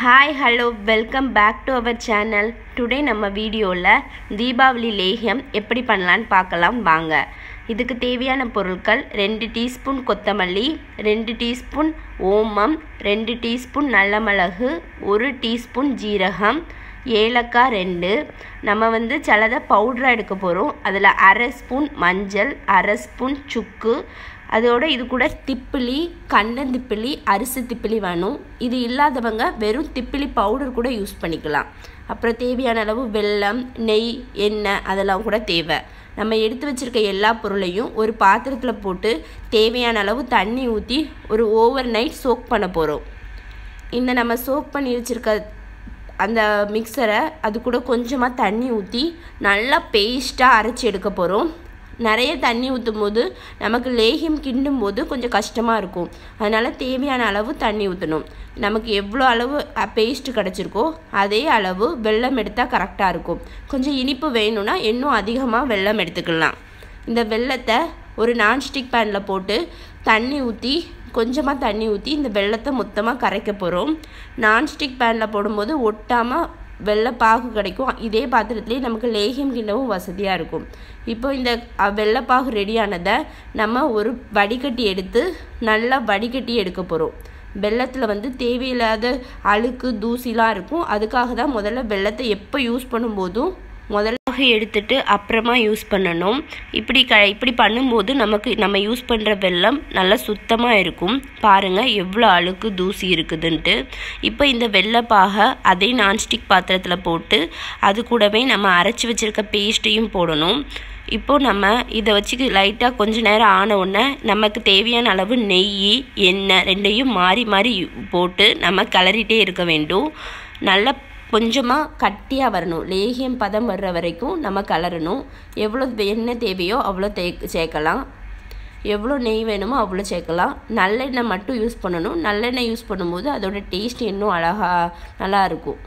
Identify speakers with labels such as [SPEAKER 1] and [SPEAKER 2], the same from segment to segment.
[SPEAKER 1] Hi hello welcome back to our channel today நம்ம வீடியோவில் தீபாவளி லேகியம் எப்படி பண்ணலான்னு பார்க்கலாம் வாங்க. இதுக்கு தேவையான பொருட்கள் ரெண்டு டீஸ்பூன் கொத்தமல்லி ரெண்டு டீஸ்பூன் ஓமம் ரெண்டு டீஸ்பூன் நல்ல மிளகு ஒரு டீஸ்பூன் ஜீரகம் ஏலக்காய் ரெண்டு. நம்ம வந்து சிலதை பவுடராக எடுக்க போகிறோம் அதில் அரை ஸ்பூன் மஞ்சள் அரை ஸ்பூன் சுக்கு அதோட இது கூட திப்பிலி கண்ணந்திப்பிலி அரிசி திப்பிலி வேணும். இது இல்லாதவங்க வெறும் திப்பிலி பவுடர் கூட யூஸ் பண்ணிக்கலாம். அப்புறம் தேவையான அளவு வெல்லம் நெய் எண்ணெய் அதெல்லாம் கூட தேவை. நம்ம எடுத்து வச்சுருக்க எல்லா பொருளையும் ஒரு பாத்திரத்தில் போட்டு தேவையான அளவு தண்ணி ஊற்றி ஒரு ஓவர் நைட் சோக் பண்ண போகிறோம் இந்த நம்ம சோக் பண்ணி வச்சுருக்க அந்த மிக்சரை அது கூட கொஞ்சமாக தண்ணி ஊற்றி நல்லா பேஸ்ட்டாக அரைச்சி எடுக்க போகிறோம் நிறைய தண்ணி ஊற்றும் போது நமக்கு லேகியம் கிண்டும் போது கொஞ்சம் கஷ்டமாக இருக்கும். அதனால் தேவையான அளவு தண்ணி ஊற்றணும் நமக்கு எவ்வளோ அளவு பேஸ்ட்டு கிடச்சிருக்கோ அதே அளவு வெல்லம் எடுத்தால் கரெக்டாக இருக்கும். கொஞ்சம் இனிப்பு வேணும்னா இன்னும் அதிகமாக வெள்ளம் எடுத்துக்கலாம். இந்த வெல்லத்தை ஒரு நான்ஸ்டிக் பேனில் போட்டு தண்ணி ஊற்றி கொஞ்சமாக தண்ணி ஊற்றி இந்த வெள்ளத்தை மொத்தமாக கரைக்க போகிறோம் நான்ஸ்டிக் பேனில் போடும்போது ஒட்டாமல் வெள்ளை பாகு கிடைக்கும். இதே பாத்திரத்துலேயே நமக்கு லேகியம் கிண்டவும் வசதியாக இருக்கும். இப்போ இந்த வெள்ளைப்பாகு ரெடியானதை நம்ம ஒரு வடிகட்டி எடுத்து நல்லா வடிகட்டி எடுக்க போகிறோம் வெள்ளத்தில் வந்து தேவையில்லாத அழுக்கு தூசிலாம் இருக்கும். அதுக்காக தான் முதல்ல வெள்ளத்தை எப்போ யூஸ் பண்ணும்போதும் முதல்ல எடுத்துட்டு அப்புறமா யூஸ் பண்ணணும். இப்படி க இப்படி பண்ணும்போது நமக்கு நம்ம யூஸ் பண்ணுற வெள்ளம் நல்லா சுத்தமாக இருக்கும். பாருங்கள் எவ்வளோ அழுக்கு தூசி இருக்குதுன்ட்டு. இப்போ இந்த வெள்ளைப்பாகை அதே நான்ஸ்டிக் பாத்திரத்தில் போட்டு அது கூடவே நம்ம அரைச்சி வச்சுருக்க பேஸ்ட்டையும் போடணும். இப்போது நம்ம இதை வச்சு லைட்டாக கொஞ்ச நேரம் ஆன உடனே நமக்கு தேவையான அளவு நெய் எண்ணெய் ரெண்டையும் மாறி மாறி போட்டு நம்ம கிளறிட்டே இருக்க வேண்டும். நல்லா கொஞ்சமாக கட்டியாக வரணும். லேகியம் பதம் வர்ற வரைக்கும் நம்ம கலரணும். எவ்வளோ எண்ணெய் தேவையோ அவ்வளோ தே சேர்க்கலாம். எவ்வளோ நெய் வேணுமோ அவ்வளோ சேர்க்கலாம். நல்லெண்ணெய் மட்டும் யூஸ் பண்ணணும். நல்லெண்ணெய் யூஸ் பண்ணும்போது அதோட டேஸ்ட் இன்னும் அழகாக நல்லாயிருக்கும்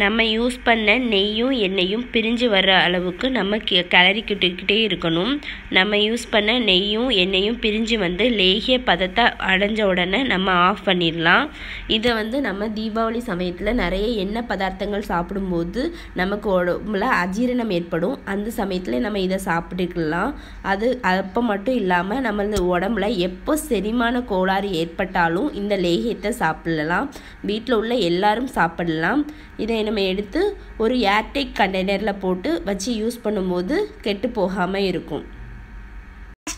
[SPEAKER 1] நம்ம யூஸ் பண்ண நெய்யும் எண்ணெயும் பிரிஞ்சு வர்ற அளவுக்கு நம்ம கிளறிக்கிட்டுக்கிட்டே இருக்கணும். நம்ம யூஸ் பண்ண நெய்யும் எண்ணெயும் பிரிஞ்சு வந்து லேகிய பதத்தை அடைஞ்ச உடனே நம்ம ஆஃப் பண்ணிடலாம். இதை வந்து நம்ம தீபாவளி சமயத்தில் நிறைய எண்ணெய் பதார்த்தங்கள் சாப்பிடும்போது நமக்கு உடம்புல அஜீரணம் ஏற்படும். அந்த சமயத்தில் நம்ம இதை சாப்பிட்டுக்கலாம். அது அப்போ மட்டும் இல்லாமல் நம்ம உடம்புல எப்போ செரிமான கோளாறு ஏற்பட்டாலும் இந்த லேகியத்தை சாப்பிடலாம். வீட்டில் உள்ள எல்லாரும் சாப்பிடலாம். இதை நம்ம எடுத்து ஒரு ஏர்டைட் கண்டெய்னரில் போட்டு வச்சு யூஸ் பண்ணும்போது கெட்டு போகாமல் இருக்கும்.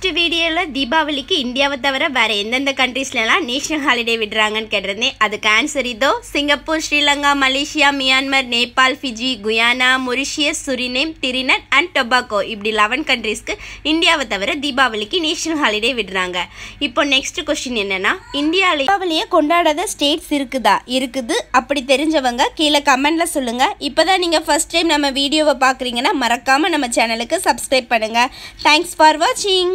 [SPEAKER 2] ஃபஸ்ட்டு வீடியோவில் தீபாவளிக்கு இந்தியாவை தவிர வேறு எந்தெந்த கண்ட்ரீஸ்லலாம் நேஷனல் ஹாலிடே விடுறாங்கன்னு கேட்டிருந்தேன். அதுக்கு ஆன்சர் இதோ Singapore Sri Lanka Malaysia Myanmar Nepal Fiji Guyana Mauritius Suriname Trinidad and Tobago. இப்படி லெவன் கண்ட்ரீஸ்க்கு இந்தியாவை தவிர தீபாவளிக்கு நேஷனல் ஹாலிடே விடுறாங்க. இப்போ நெக்ஸ்ட் கொஸ்டின் என்னென்னா இந்தியாவில் தீபாவளியை கொண்டாடாத ஸ்டேட்ஸ் இருக்குதா? இருக்குது. அப்படி தெரிஞ்சவங்க கீழே கமண்டில் சொல்லுங்கள் இப்போ தான் நீங்கள் ஃபர்ஸ்ட் டைம் நம்ம வீடியோவை பார்க்குறீங்கன்னா மறக்காமல் நம்ம சேனலுக்கு சப்ஸ்கிரைப் பண்ணுங்கள் தேங்க்ஸ் ஃபார் வாட்சிங்